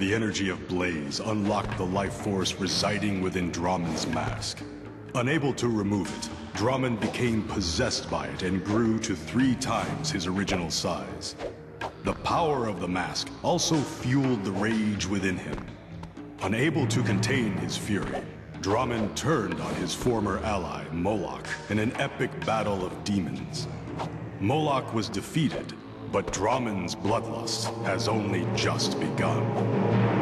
The energy of Blaze unlocked the life force residing within Drahmin's mask. Unable to remove it, Drahmin became possessed by it and grew to three times his original size. The power of the mask also fueled the rage within him. Unable to contain his fury, Drahmin turned on his former ally, Moloch, in an epic battle of demons. Moloch was defeated, but Drahmin's bloodlust has only just begun.